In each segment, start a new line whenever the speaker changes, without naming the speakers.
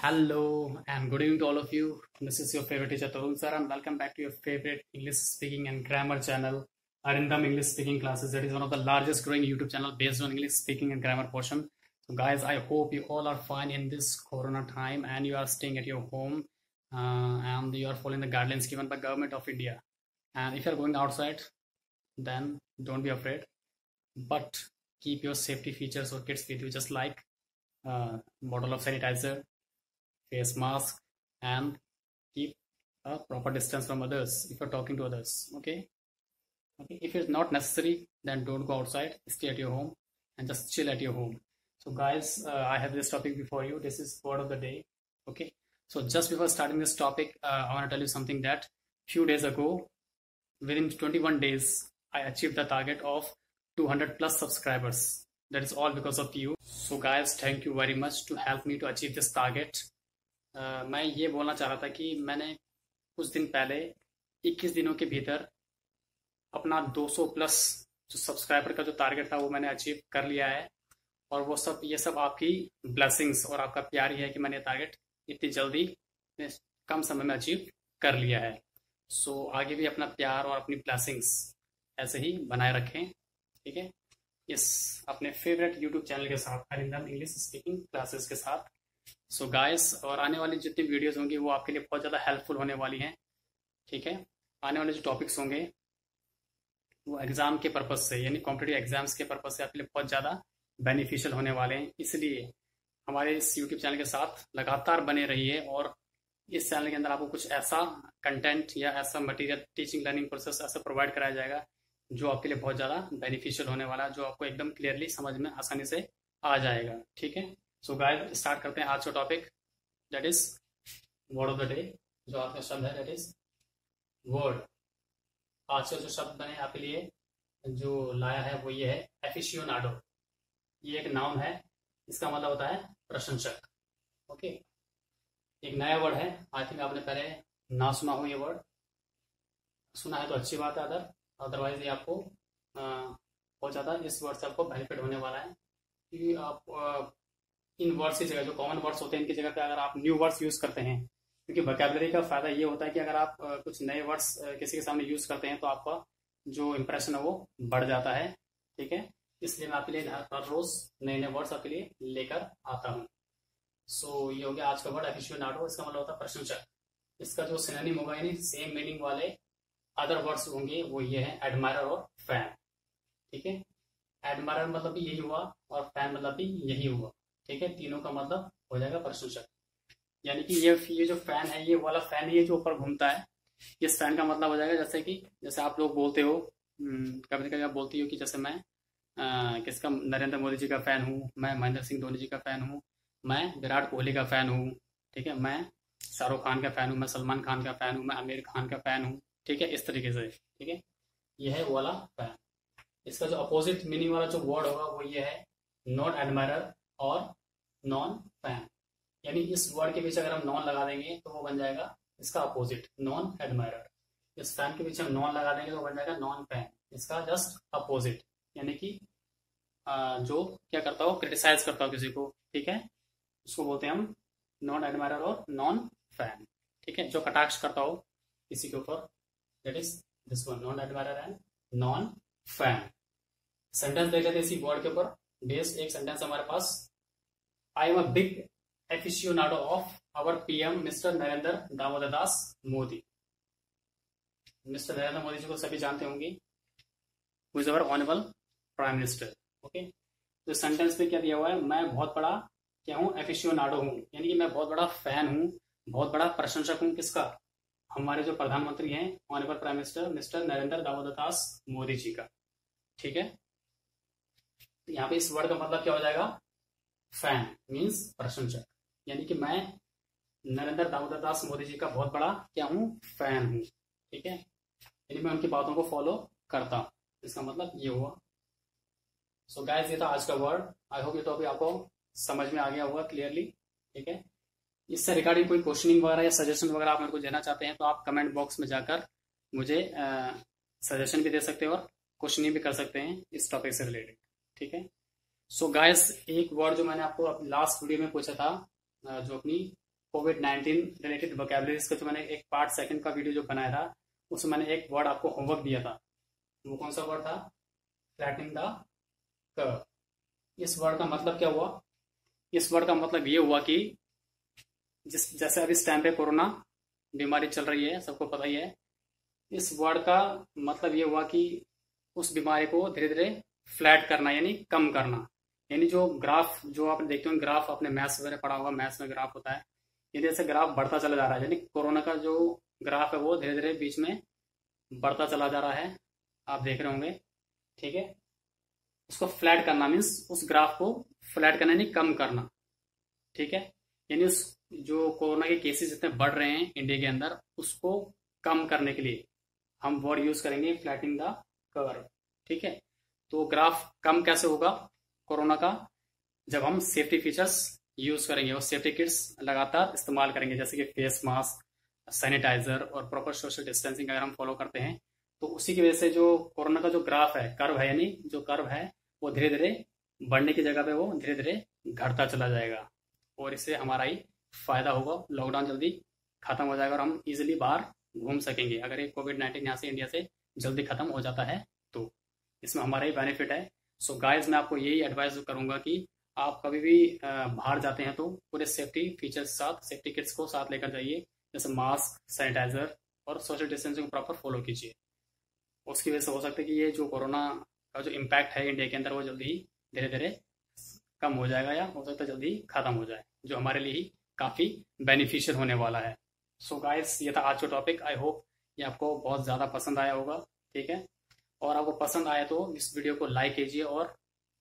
Hello and good evening to all of you. This is your favorite teacher Tarun sir and welcome back to your favorite English speaking and grammar channel, Arindam English Speaking Classes. That is one of the largest growing YouTube channel based on English speaking and grammar portion. So guys, I hope you all are fine in this Corona time and you are staying at your home uh, and you are following the guidelines given by government of India. And if you are going outside, then don't be afraid, but keep your safety features or kits with you, just like uh, bottle of sanitizer face mask and keep a proper distance from others if you're talking to others okay? Okay if it's not necessary then don't go outside stay at your home and just chill at your home. So guys uh, i have this topic before you. This is word of the day okay? So just before starting this topic uh, i want to tell you something that few days ago within 21 days i achieved the target of 200 plus subscribers. That is all because of you. So guys thank you very much to help me to achieve this target मैं ये बोलना चाह रहा था कि मैंने कुछ दिन पहले 21 दिनों के भीतर अपना 200 प्लस जो सब्सक्राइबर का जो टारगेट था वो मैंने अचीव कर लिया है। और वो सब ये सब आपकी ब्लेसिंग्स और आपका प्यार ही है कि मैंने टारगेट इतनी जल्दी कम समय में अचीव कर लिया है। सो so, आगे भी अपना प्यार और अपनी ब्लेसिंग्स ऐसे ही बनाए रखें ठीक है? इस अपने फेवरेट यूट्यूब चैनल के साथ अरिंदम इंग्लिश स्पीकिंग क्लासेस के साथ। सो so गाइस और आने वाली जितनी वीडियोस होंगी, वो आपके लिए बहुत ज़्यादा हेल्पफुल होने वाली हैं। ठीक है? आने वाले जो टॉपिक्स होंगे, वो एग्ज़ाम के पर्पज़ से, यानी कॉम्पिटेटिव एग्ज़ाम्स के पर्पज़ से आपके लिए बहुत ज़्यादा बेनिफिशियल होने वाले हैं। इसलिए हमारे इस यूट्यूब चैनल के साथ लगातार बने रहिए और इस चैनल के अंदर आपको कुछ ऐसा कंटेंट या ऐसा मटेरियल टीचिंग लर्निंग प्रोसेस ऐसा प्रोवाइड कराया जाएगा, जो आपके लिए बहुत ज़्यादा बेनिफिशियल होने वाला, जो आपको एकदम क्लियरली समझ में आसानी से आ जाएगा। ठीक है? सो गाइस स्टार्ट करते हैं आज का topic that is word of the day जो आज का शब्द है दैट इज़ वर्ड आज का जो शब्द बने आपके लिए, जो लाया है, वो ये है एफिशियोनाडो ये एक नाउन है, इसका मतलब होता है प्रशंसक. Okay okay? एक नया वर्ड है आई थिंक आपने पहले ना सुना हो ये वर्ड सुना है तो अच्छी बात है अदर अदरवाइज़ ये आपको बहुत ज़्यादा इस वर्ड से आपको बेनिफिट होने वाला है. क्योंकि आप इन वर्ड्स की जगह, जो कॉमन वर्ड्स होते हैं, इनकी जगह पे अगर आप न्यू वर्ड्स यूज़ करते हैं, क्योंकि वोकेबलरी का फ़ायदा ये होता है कि अगर आप कुछ नए वर्ड्स किसी के सामने यूज़ करते हैं तो आपका जो इम्प्रेशन है वो बढ़ जाता है, ठीक है? इसलिए मैं आपके लिए हर रोज नए नए वर्ड्स आपके लिए लेकर आता हूँ। सो ये हो गया आज का वर्ड एफिशियोनाडो इसका मतलब होता है प्रशंसक इसका जो सिनेनिम होगा, यानी सेम मीनिंग वाले अदर वर्ड्स होंगे, वो ये है एडमायर और फ़ैन ठीक है? एडमायर मतलब भी यही हुआ, और फ़ैन मतलब भी यही हुआ। ठीक है? तीनों का मतलब हो जाएगा प्रशंसक यानी कि ये ये जो फ़ैन है ये वाला फ़ैन ये जो ऊपर घूमता है इस फ़ैन का मतलब हो जाएगा जैसे कि जैसे आप लोग बोलते हो हम्म, कभी कभी आप बोलती हो कि जैसे मैं आ, किसका नरेंद्र मोदी जी का फ़ैन हूँ मैं महेंद्र सिंह धोनी जी का फ़ैन हूँ मैं विराट कोहली का फ़ैन हूँ ठीक है? मैं शाहरुख खान का फ़ैन हूँ मैं सलमान खान का फ़ैन हूँ मैं आमिर खान का फ़ैन हूँ ठीक है? इस तरीके से ठीक है? यह है वाला फ़ैन इसका जो अपोजिट मीनिंग वाला जो वर्ड होगा वो ये है नॉट एडमायर और नॉन फ़ैन यानी इस वर्ड के पीछे अगर हम नॉन लगा देंगे तो वो बन जाएगा इसका अपोजिट नॉन एडमायर इस फ़ैन के पीछे हम नॉन लगा देंगे तो बन जाएगा नॉन फ़ैन इसका जस्ट अपोजिट यानी कि जो क्या करता हो क्रिटिसाइज करता हो किसी को, ठीक है? उसको बोलते हैं हम नॉन एडमायर और नॉन फ़ैन ठीक है? जो कटाक्ष करता हो किसी के ऊपर that is this one non admire and non fan sentence देख लेते इसी वर्ड के ऊपर. बेस्ड एक सेंटेंस हमारे पास I am a big aficionado of our PM Mr. Narendra Damodar Das Modi mister Narendra Modi ji को सभी जानते होंगे। Who is our honourable prime minister okay तो सेंटेंस में क्या दिया हुआ है, मैं बहुत बड़ा क्या हूँ एफिशियोनाडो हूँ। यानी कि मैं बहुत बड़ा फ़ैन हूँ, बहुत बड़ा प्रशंसक हूँ किसका? हमारे जो प्रधानमंत्री हैं honourable prime minister mister Narendra Damodar Das Modi ji का। ठीक है? यहाँ पे इस वर्ड का मतलब क्या हो जाएगा? फ़ैन मीन्स प्रशंसक यानी कि मैं नरेंद्र दामोदर दास मोदी जी का बहुत बड़ा क्या हूँ? फ़ैन हूँ। ठीक है? यानी मैं उनकी बातों को फॉलो करता हूँ। इसका मतलब ये हुआ। सो so गाइस ये था आज का वर्ड आई होप ये तो अभी आपको समझ में आ गया होगा क्लियरली ठीक है? इससे रिगार्डिंग कोई क्वेश्चनिंग वगैरह या सजेशन वगैरह आप मेरे को देना चाहते हैं तो आप कमेंट बॉक्स में जाकर मुझे सजेशन भी दे सकते हैं और क्वेश्चनिंग भी कर सकते हैं इस टॉपिक से रिलेटेड ठीक है? सो so गाइस एक वर्ड जो मैंने आपको लास्ट वीडियो में पूछा था जो अपनी कोविड नाइन्टीन रिलेटेड वोकेबलरीज का जो मैंने एक पार्ट सेकंड का वीडियो जो बनाया था, उसमें मैंने एक वर्ड आपको होमवर्क दिया था। वो कौन सा वर्ड था? फ्लैटनिंग द कर्व इस वर्ड का मतलब क्या हुआ? इस वर्ड का मतलब ये हुआ कि जिस, जैसे अभी इस टाइम पे कोरोना बीमारी चल रही है, सबको पता ही है, इस वर्ड का मतलब ये हुआ कि उस बीमारी को धीरे धीरे फ्लैट करना, यानी कम करना। यानी जो ग्राफ, जो आपने देखते हो, ग्राफ अपने मैथ्स वगैरह पढ़ा होगा मैथ्स में ग्राफ होता है यदि ऐसे ग्राफ बढ़ता चला जा रहा है। यानी कोरोना का जो ग्राफ है, वो धीरे धीरे बीच में बढ़ता चला जा रहा है। आप देख रहे होंगे, ठीक है? उसको फ्लैट करना मीन्स उस ग्राफ को फ्लैट करना, यानी कम करना, ठीक है? यानी उस जो कोरोना के केसेस जितने बढ़ रहे हैं इंडिया के अंदर, उसको कम करने के लिए हम वर्ड यूज़ करेंगे फ्लैटिंग द कर्व ठीक है? तो ग्राफ कम कैसे होगा? कोरोना का, जब हम सेफ्टी फीचर्स यूज़ करेंगे और सेफ्टी किट्स लगातार इस्तेमाल करेंगे, जैसे कि फेस मास्क सैनिटाइजर और प्रॉपर सोशल डिस्टेंसिंग अगर हम फॉलो करते हैं तो उसी की वजह से जो कोरोना का जो ग्राफ है कर्व है यानी जो कर्व है, वो धीरे धीरे बढ़ने की जगह पे वो धीरे धीरे घटता चला जाएगा। और इससे हमारा ही फ़ायदा होगा लॉकडाउन जल्दी खत्म हो जाएगा और हम इजिली बाहर घूम सकेंगे। अगर ये कोविड नाइन्टीन यहाँ से इंडिया से जल्दी खत्म हो जाता है तो इसमें हमारा ही बेनिफिट है सो so गाइस मैं आपको यही एडवाइस करूँगा कि आप कभी भी बाहर जाते हैं तो पूरे सेफ्टी फीचर्स साथ सेफ्टी किट्स को साथ लेकर जाइए। जैसे मास्क सैनिटाइजर और सोशल डिस्टेंसिंग को प्रॉपर फॉलो कीजिए। उसकी वजह से हो सकता है कि ये जो कोरोना का जो इम्पैक्ट है इंडिया के अंदर, वो जल्दी ही धीरे धीरे कम हो जाएगा या हो सकता है जल्दी खत्म हो जाए, जो हमारे लिए ही काफ़ी बेनिफिशियल होने वाला है। सो so गाइस ये था आज का टॉपिक आई होप ये आपको बहुत ज़्यादा पसंद आया होगा। ठीक है? और आपको पसंद आए तो इस वीडियो को लाइक कीजिए और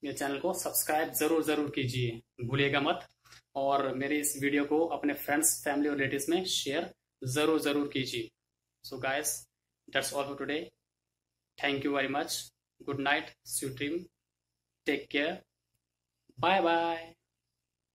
मेरे चैनल को सब्सक्राइब ज़रूर ज़रूर कीजिए। भूलिएगा मत। और मेरे इस वीडियो को अपने फ्रेंड्स फैमिली और रिलेटिव में शेयर ज़रूर ज़रूर कीजिए। So guys that's all for today thank you very much good night sweet dream take care bye bye